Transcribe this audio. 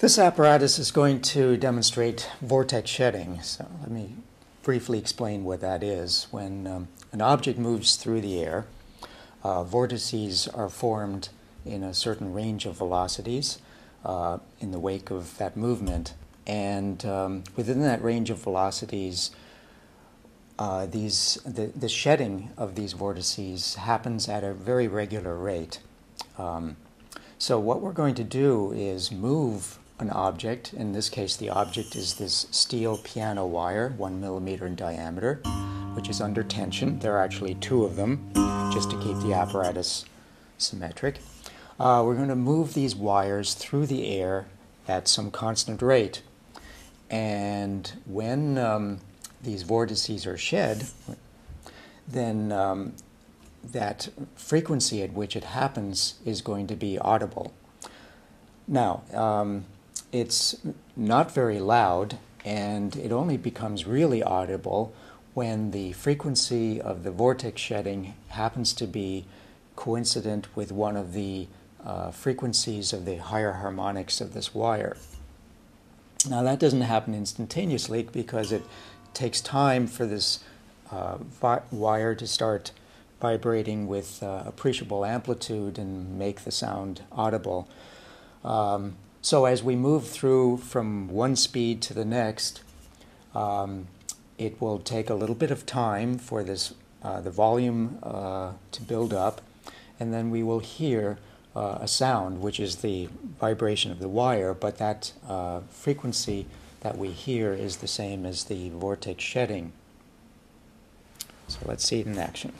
This apparatus is going to demonstrate vortex shedding. So let me briefly explain what that is. When um, an object moves through the air, uh, vortices are formed in a certain range of velocities uh, in the wake of that movement. And um, within that range of velocities, uh, these, the, the shedding of these vortices happens at a very regular rate. Um, so what we're going to do is move an object. In this case, the object is this steel piano wire, one millimeter in diameter, which is under tension. There are actually two of them, just to keep the apparatus symmetric. Uh, we're going to move these wires through the air at some constant rate. And when um, these vortices are shed, then um, that frequency at which it happens is going to be audible. Now, um, it's not very loud, and it only becomes really audible when the frequency of the vortex shedding happens to be coincident with one of the uh, frequencies of the higher harmonics of this wire. Now, that doesn't happen instantaneously because it takes time for this uh, wire to start vibrating with uh, appreciable amplitude and make the sound audible. Um, so as we move through from one speed to the next, um, it will take a little bit of time for this uh, the volume uh, to build up, and then we will hear uh, a sound, which is the vibration of the wire, but that uh, frequency that we hear is the same as the vortex shedding. So let's see it in action.